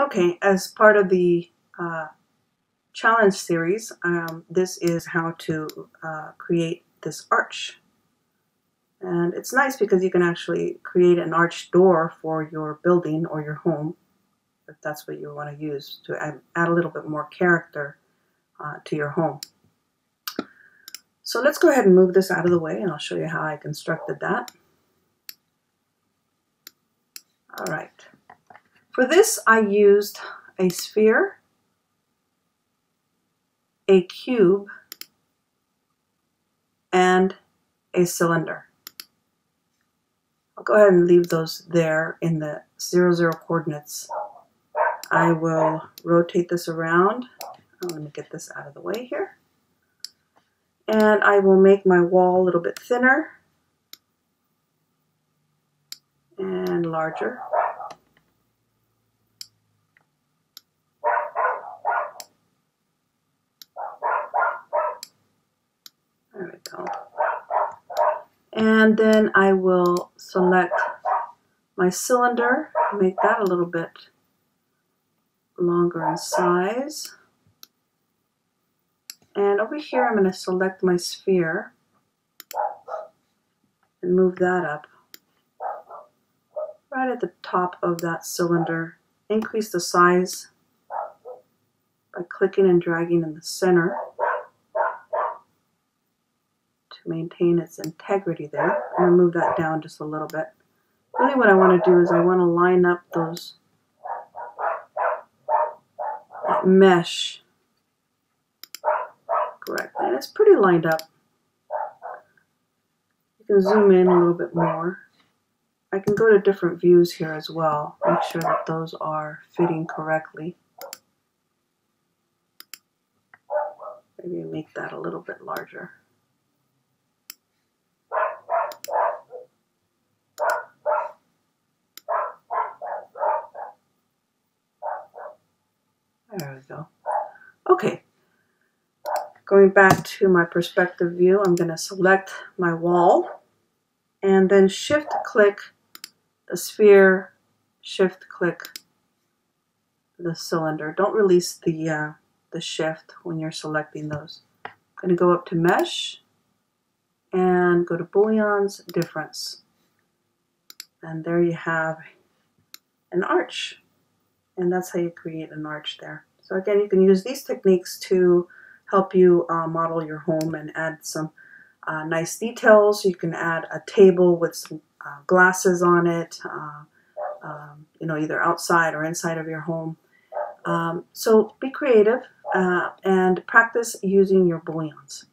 Okay, as part of the uh, challenge series, um, this is how to uh, create this arch. And it's nice because you can actually create an arch door for your building or your home, if that's what you want to use, to add, add a little bit more character uh, to your home. So let's go ahead and move this out of the way and I'll show you how I constructed that. All right. For this, I used a sphere, a cube, and a cylinder. I'll go ahead and leave those there in the 0, 0 coordinates. I will rotate this around. Oh, let me get this out of the way here. And I will make my wall a little bit thinner and larger. And then I will select my cylinder, make that a little bit longer in size. And over here I'm going to select my sphere and move that up right at the top of that cylinder. Increase the size by clicking and dragging in the center maintain its integrity there. I'm going to move that down just a little bit. Really what I want to do is I want to line up those that mesh correctly. And it's pretty lined up. You can zoom in a little bit more. I can go to different views here as well. Make sure that those are fitting correctly. Maybe make that a little bit larger. There we go. Okay. Going back to my perspective view, I'm going to select my wall and then shift click the sphere, shift click the cylinder. Don't release the, uh, the shift when you're selecting those. I'm going to go up to mesh and go to booleans difference. And there you have an arch. And that's how you create an arch there. So again, you can use these techniques to help you uh, model your home and add some uh, nice details. You can add a table with some uh, glasses on it, uh, um, you know, either outside or inside of your home. Um, so be creative uh, and practice using your booleans.